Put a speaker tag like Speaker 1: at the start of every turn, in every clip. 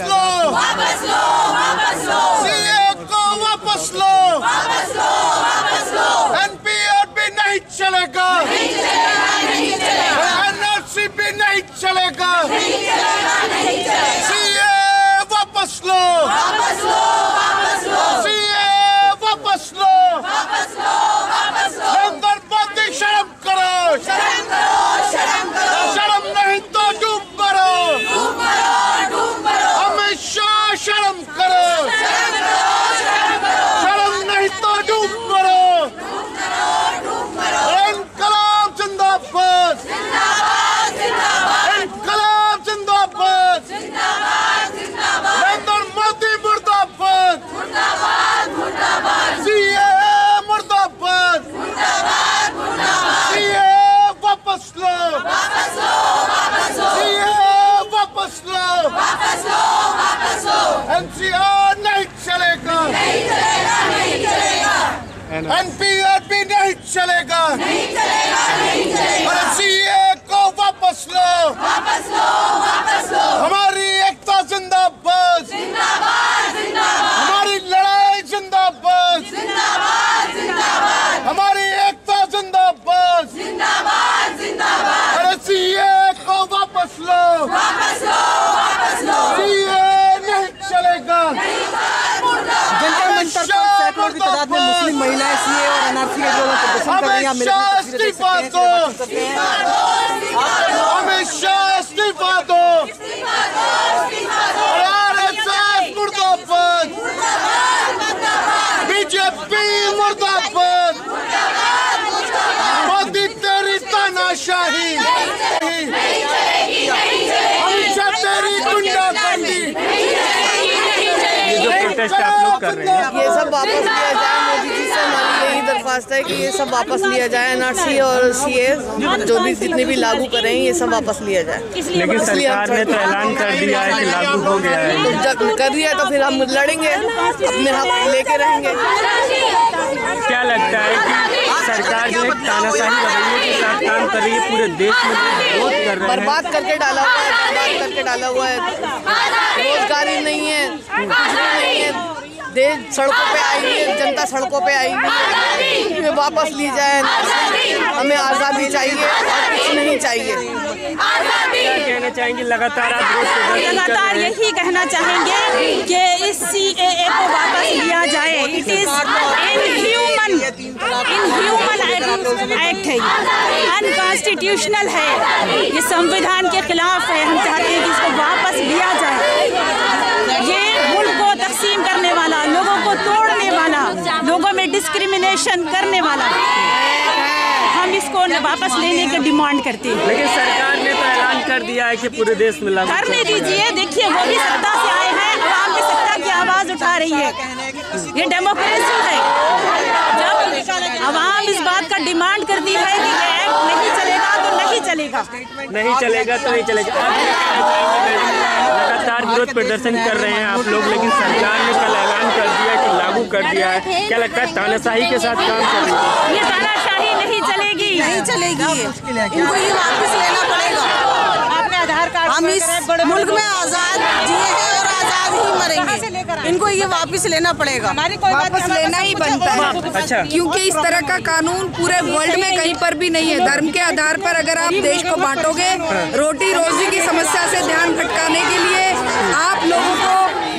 Speaker 1: वापस लो सीए को वापस लो एनपीआरपी नहीं चलेगा एनआरसी भी नहीं चलेगा सीए वापस लो सीए वापस लो नरेंद्र मोदी शर्म करो शर्म नहीं तो डूब करो अमित शाह शर्म करो शर्म नहीं तो डूब करो इनकलाब जिंदाबाद इनकलाब जिंदाबाद नरेंद्र मोदी मुर्दाबाद सीए मुर्दाबाद सीए वापस लो सीए वापस लो एनसीआर नहीं चलेगा एनपीआरपी नहीं चलेगा अरे सीए को वापस लो हमारी एकता जिंदाबाद हमारी लड़ाई जिंदाबाद हमारी एकता जिंदाबाद अरे सीए को वापस लो सीए नहीं चलेगा
Speaker 2: जंतर मंतर पर तादाद में मुस्लिम महिलाएँ सीए और एनआरसी के में प्रदर्शन कर रही हैं हैं
Speaker 1: अमित शाह इस्तीफा दो। मुर्दाबाद। बीजेपी मुर्दाबाद। मोदी तेरी तानाशाही। अमित शाह तेरी गुंडागर्दी।
Speaker 3: ये जो प्रोटेस्ट आप कर रहे हैं।
Speaker 2: ये सब वापस लिया जाए मोदी जी से हमारी यही दरख्वास्त है कि ये सब वापस लिया जाए एनआरसी और सीए जो भी जितने भी लागू कर रहे हैं ये सब वापस लिया जाए।
Speaker 3: लेकिन सरकार ने तो ऐलान कर दिया है कि लागू हो गया है।
Speaker 2: तो जब कर दिया तो फिर हम लड़ेंगे अपने हक लेके रहेंगे।
Speaker 3: क्या लगता है कि सरकार जो है तानाशाही रवैये के साथ काम कर रही है पूरे देश में विरोध कर रहे हैं?
Speaker 2: बर्बाद करके डाला हुआ है बर्बाद करके डाला हुआ है। रोजगारी नहीं है। देश सड़कों पे आई हुई है जनता सड़कों पे आई हुई है वापस ली जाए। हमें आज़ादी चाहिए और कुछ नहीं चाहिए।
Speaker 3: क्या कहना चाहेंगे लगातार आप
Speaker 4: लगातार यही कहना चाहेंगे कि इस सी ए को वापस लिया जाए। It is inhuman inhuman act है अनकॉन्स्टिट्यूशनल है। ये संविधान के खिलाफ है। हम चाहते हैं कि इसको वापस लिया जाए ये मुल्क को तकसीम करने वाला लोगों को तोड़ने वाला लोगों में डिस्क्रिमिनेशन करने वाला। हम इसको वापस लेने की डिमांड करते हैं।
Speaker 3: लेकिन सरकार ने तो ऐलान कर दिया है कि पूरे देश में लागू
Speaker 4: करने दीजिए देखिए वो भी सत्ता से आए हैं आवाम भी सत्ता की आवाज़ उठा रही है। ये डेमोक्रेसी है। जब आवाम इस बात का डिमांड करती है कि ये एक्ट नहीं चलेगा तो नहीं चलेगा।
Speaker 3: नहीं चलेगा तो नहीं चलेगा? लगातार विरोध प्रदर्शन कर रहे हैं आप लोग लेकिन सरकार ने कल ऐलान कर दिया कि लागू कर दिया है। क्या लगता है तानाशाही के साथ काम कर रही है?
Speaker 4: ये तानाशाही नहीं चलेगी।
Speaker 5: नहीं चलेगी। इनको ये वापस लेना पड़ेगा।
Speaker 4: आपने आधार कार्ड
Speaker 5: हम इस मुल्क में आज़ाद जिए हैं और आज़ाद ही मरेंगे। इनको ये वापस लेना पड़ेगा।
Speaker 6: वापस लेना ही बनता है।
Speaker 3: अच्छा।
Speaker 6: क्योंकि इस तरह का कानून पूरे वर्ल्ड में कहीं पर भी नहीं है। धर्म के आधार पर अगर आप देश को बांटोगे रोटी रोजी की समस्या से ध्यान भटकाने के लिए आप लोगों को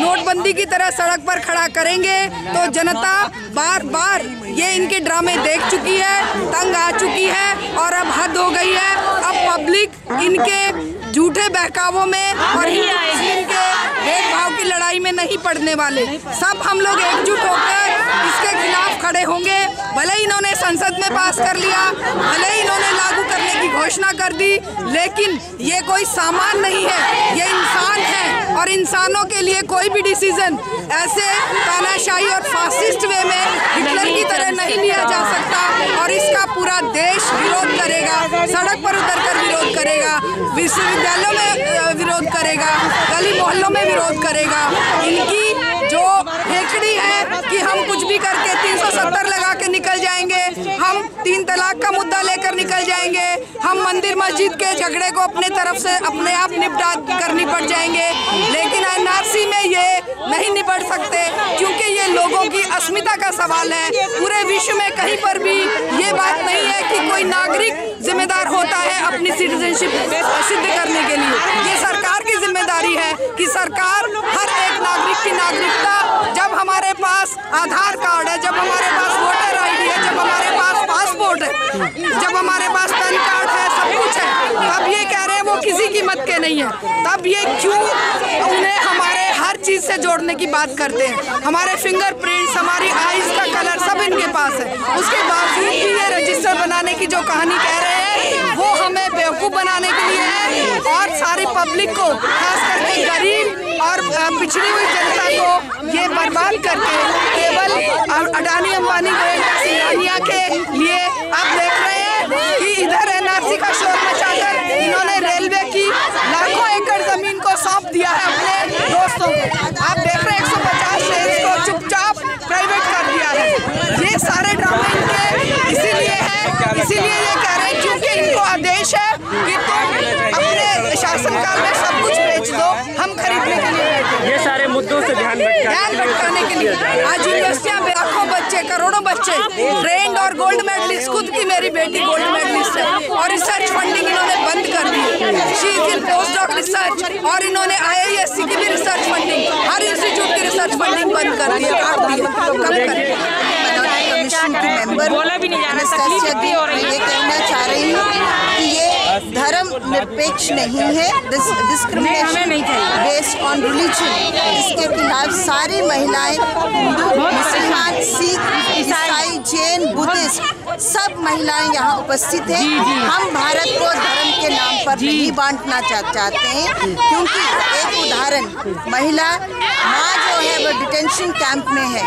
Speaker 6: नोटबंदी की तरह सड़क पर खड़ा करेंगे तो जनता बार बार ये इनके ड्रामे देख चुकी है तंग आ चुकी है और अब हद हो गई है। अब पब्लिक इनके झूठे बहकावों में और इनके भेदभाव की लड़ाई में नहीं पड़ने वाले। सब हम लोग एकजुट होकर इसके खिलाफ खड़े होंगे। भले ही इन्होंने संसद में पास कर लिया भले ही इन्होंने लागू करने की घोषणा कर दी लेकिन ये कोई सामान नहीं है ये इंसान है। और इंसानों के लिए कोई भी डिसीज़न ऐसे तानाशाही और फासिस्ट वे में हिटलर की तरह नहीं लिया जा सकता और इसका पूरा देश विरोध करेगा सड़क पर उतर कर विरोध करेगा विश्वविद्यालयों में विरोध करेगा गली मोहल्लों में विरोध करेगा। इनकी जो हेकड़ी है कि हम कुछ भी करके 370 लगा के निकल जाएँगे हम तीन तलाक का मुद्दा निकल जाएँगे। हम मंदिर मस्जिद के झगड़े को अपने तरफ़ से अपने आप निपटा करनी पड़ जाएँगे। लेकिन एनआरसी में ये नहीं निपट सकते, क्योंकि ये लोगों की अस्मिता का सवाल है। पूरे विश्व में कहीं पर भी ये बात नहीं है कि कोई नागरिक जिम्मेदार होता है अपनी सिटीजनशिप सिद्ध करने के लिए। ये सरकार की ज़िम्मेदारी है कि सरकार हर एक नागरिक की नागरिकता, जब हमारे पास आधार कार्ड है, जब हमारे पास वोटर आईडी है जब हमारे पास पासपोर्ट है जब हमारे पास पैन कार्ड है, सब कुछ है, तब ये कह रहे हैं वो किसी की मत के नहीं है। तब ये क्यों उन्हें हमारे हर चीज़ से जोड़ने की बात करते हैं? हमारे फिंगरप्रिंट्स हमारी आइज़ का कलर सब इनके पास है। उसके बावजूद भी ये रजिस्टर बनाने की जो कहानी कह रहे हैं बेवकूफ़ बनाने के लिए है और सारी पब्लिक को, खास करके गरीब और पिछड़ी हुई जनता को ये बर्बाद करके केवल अडानी अंबानी के लिए आप देख रहे हैं कि इधर एनआरसी का शोर मचाकर इन्होंने रेलवे की लाखों एकड़ ज़मीन को सौंप दिया है अपने दोस्तों को आप देख रहे हैं 150 शेयर्स को चुपचाप प्राइवेट कर दिया है ये सारे ड्रामे इनके इसीलिए है इसीलिए ये कह रहे हैं क्योंकि इनको आदेश है कि तुम अपने शासनकाल में सब कुछ बेच दो हम खरीदने के लिए
Speaker 3: ये सारे मुद्दों से ध्यान
Speaker 6: ध्यान भटकाने के लिए। आज यूनिवर्सिटियाँ में लाखों बच्चे करोड़ों बच्चे ट्रेंड और गोल्ड मेडलिस्ट खुद की मेरी बेटी गोल्ड मेडलिस्ट है। और रिसर्च फंडिंग इन्होंने बंद कर दी she is in post doc research और इन्होंने आईआईएससी की भी रिसर्च फंडिंग हर इंस्टीट्यूट की रिसर्च फंडिंग बंद कर दी है है। कब
Speaker 5: कमीशन की मेंबर
Speaker 4: बोला भी नहीं जा रहा, तकलीफ़ हो रही
Speaker 5: मैं ये कहना चाह रही हूँ कि ये धर्म निरपेक्ष नहीं है। डिस्क्रिमिनेशन। बेस्ड ऑन रिलीजन इसके खिलाफ सारी महिलाएँ हिंदू मुसलमान सिख ईसाई जैन बुद्धिस्ट सब महिलाएँ यहाँ उपस्थित हैं। हम भारत को धर्म के नाम पर नहीं बांटना चाहते हैं क्योंकि एक उदाहरण महिला माँ है वो डिटेंशन कैंप में है।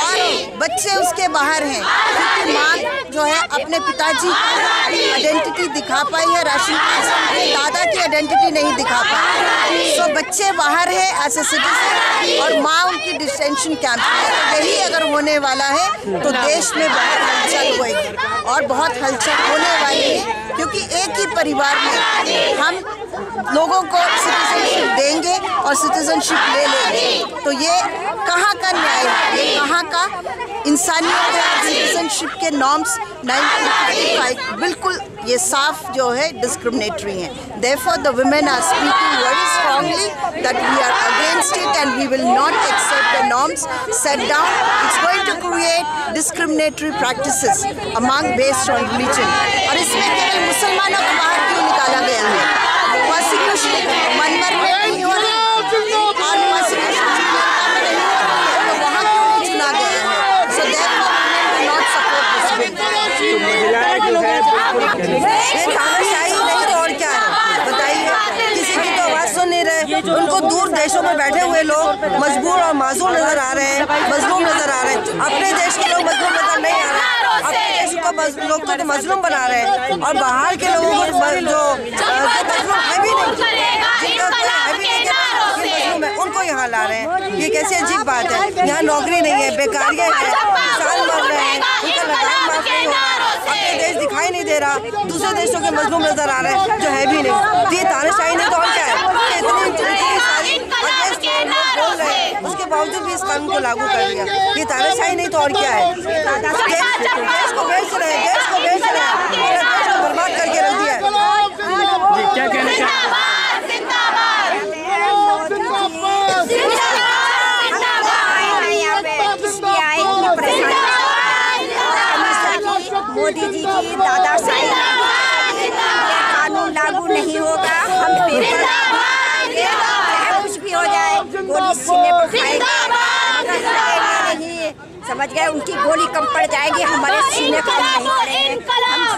Speaker 5: और बच्चे उसके बाहर हैं। क्योंकि माँ जो है अपने पिताजी की आइडेंटिटी दिखा पाई है राशन अपने दादा की आइडेंटिटी नहीं दिखा पाई। सो बच्चे बाहर है एज ए सिटीजन और माँ उनकी डिटेंशन कैंप में है। तो यही अगर होने वाला है तो देश में बहुत हलचल होएगी। और बहुत हलचल होने वाली है क्योंकि एक ही परिवार में हम लोगों को सिटीजनशिप देंगे और सिटीजनशिप ले लेंगे। तो ये कहाँ का न्याय ये कहाँ का इंसानियत सिटीजनशिप के नॉर्म्स नाइनटीन बिल्कुल ये साफ़ जो है डिस्क्रिमिनेटरी है। Therefore the women are speaking very strongly that we are against it and we will not accept the norms set down it's going to create discriminatory practice among based on religion और
Speaker 3: इसमें
Speaker 7: ये तानाशाही नहीं तो और क्या? है बताइए किसी की तो आवाज़ सुन नहीं रहे। उनको दूर देशों में बैठे हुए लोग मजबूर और मासूम नज़र आ रहे हैं। मजलूम नज़र आ रहे हैं। अपने देश के लोग मजलूम नज़र नहीं आ रहे। अपने देश को लोग तो, तो मजलूम बना रहे हैं। और बाहर के लोगों को जो मजलूम है भी नहीं उनको यहाँ ला रहे हैं। ये कैसी अजीब बात है। यहाँ नौकरी नहीं है बेकारियाँ हैं किसान मर रहे हैं उनका लगान माफ़ नहीं हो रहा अपने देश दिखाई नहीं दे रहा दूसरे देशों के मजलूम नज़र आ रहे हैं जो है भी नहीं। तो ये तानाशाही नहीं तो और क्या है? इतनी उसके बावजूद भी इस कानून को लागू कर दिया। ये तानाशाही नहीं तो और क्या है। देश देश को बेच रहे हैं देश को बेच रहे हैं देश को बर्बाद करके रख दिया है
Speaker 3: जी क्या कहना चाहते हैं
Speaker 8: मोदी जी की दादा साहब ये कानून लागू नहीं होगा हम पेपर चाहे कुछ भी हो जाए गोली सीने पर खाएँगे मगर लड़ेंगे नहीं समझ गए उनकी गोली कम पड़ जाएगी हमारे सीने पर नहीं पड़ेंगे।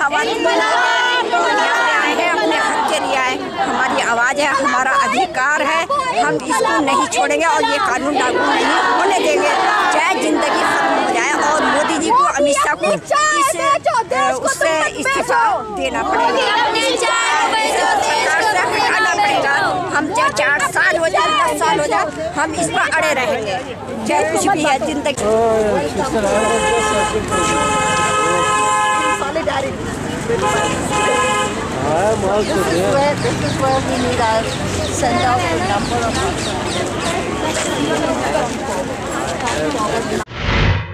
Speaker 8: हम तो आए हैं अपने हक के लिए आए हमारी आवाज़ है हमारा अधिकार है। हम इसको नहीं छोड़ेंगे और ये कानून लागू नहीं होने देंगे। चाहे ज़िंदगी खत्म हो जाए और मोदी जी को अमित शाह को इस उससे इस्तीफा देना पड़ेगा सरकार से हटाना पड़ेगा हम चाहे चार साल हो जाए, दस साल हो जाए, हम इस पर अड़े रहेंगे। चाहे कुछ भी है ज़िंदगी